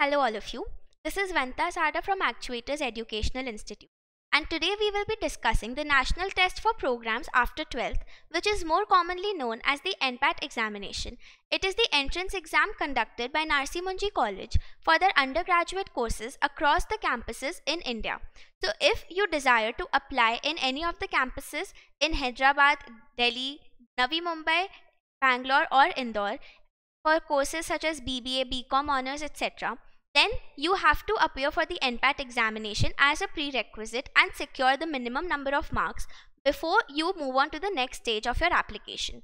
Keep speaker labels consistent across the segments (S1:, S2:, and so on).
S1: Hello all of you. This is Vandita Sarda from Actuators Educational Institute. And today we will be discussing the National Test for Programs after 12th, which is more commonly known as the NPAT examination. It is the entrance exam conducted by Narsee Monjee College for their undergraduate courses across the campuses in India. So if you desire to apply in any of the campuses in Hyderabad, Delhi, Navi Mumbai, Bangalore or Indore for courses such as BBA, BCom honors, etc then you have to appear for the NPAT examination as a prerequisite and secure the minimum number of marks before you move on to the next stage of your application.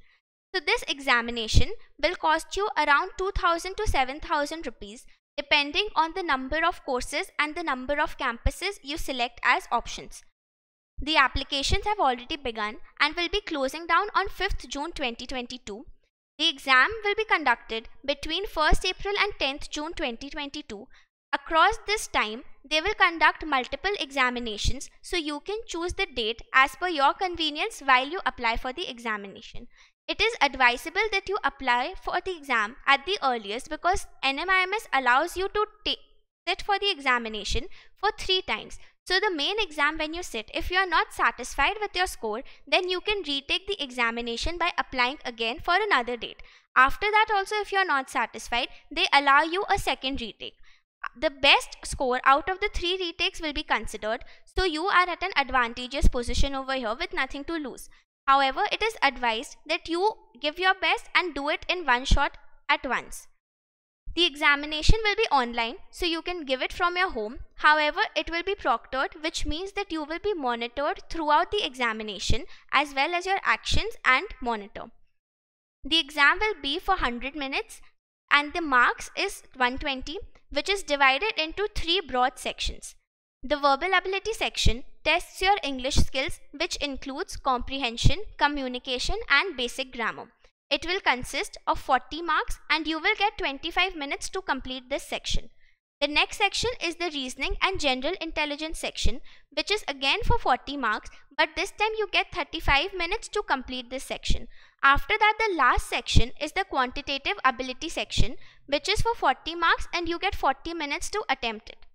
S1: So this examination will cost you around 2000 to 7000 rupees depending on the number of courses and the number of campuses you select as options. The applications have already begun and will be closing down on 5th June 2022 the exam will be conducted between 1st April and 10th June 2022. Across this time, they will conduct multiple examinations so you can choose the date as per your convenience while you apply for the examination. It is advisable that you apply for the exam at the earliest because NMIMS allows you to sit for the examination for three times. So the main exam when you sit, if you are not satisfied with your score, then you can retake the examination by applying again for another date. After that also if you are not satisfied, they allow you a second retake. The best score out of the three retakes will be considered, so you are at an advantageous position over here with nothing to lose. However, it is advised that you give your best and do it in one shot at once. The examination will be online, so you can give it from your home. However, it will be proctored, which means that you will be monitored throughout the examination as well as your actions and monitor. The exam will be for 100 minutes and the marks is 120, which is divided into three broad sections. The verbal ability section tests your English skills, which includes comprehension, communication, and basic grammar. It will consist of 40 marks and you will get 25 minutes to complete this section. The next section is the reasoning and general intelligence section which is again for 40 marks but this time you get 35 minutes to complete this section. After that the last section is the quantitative ability section which is for 40 marks and you get 40 minutes to attempt it.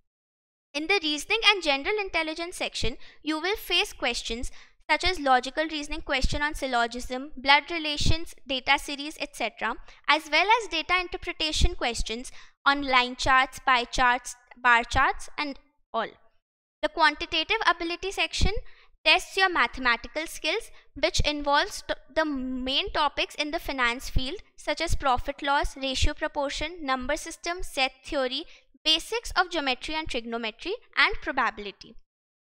S1: In the reasoning and general intelligence section, you will face questions such as logical reasoning question on syllogism, blood relations, data series, etc., as well as data interpretation questions on line charts, pie charts, bar charts, and all. The quantitative ability section tests your mathematical skills, which involves the main topics in the finance field, such as profit loss, ratio proportion, number system, set theory, basics of geometry and trigonometry, and probability.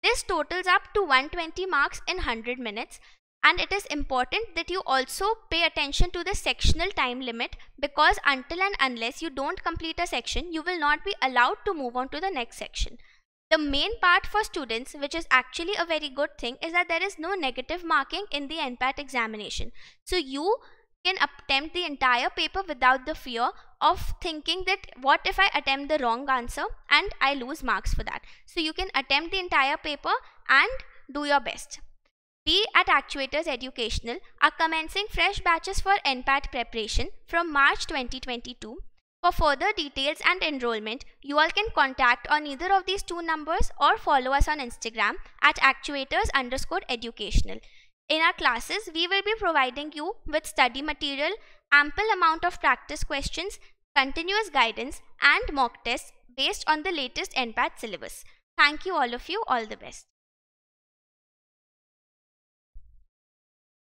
S1: This totals up to 120 marks in 100 minutes and it is important that you also pay attention to the sectional time limit because until and unless you don't complete a section, you will not be allowed to move on to the next section. The main part for students, which is actually a very good thing, is that there is no negative marking in the NPAT examination. So you can attempt the entire paper without the fear of thinking that what if I attempt the wrong answer and I lose marks for that. So you can attempt the entire paper and do your best. We at Actuators Educational are commencing fresh batches for NPAT preparation from March 2022. For further details and enrollment, you all can contact on either of these two numbers or follow us on Instagram at actuators underscore educational. In our classes, we will be providing you with study material, ample amount of practice questions, continuous guidance and mock tests based on the latest NPAT syllabus. Thank you all of you. All the best.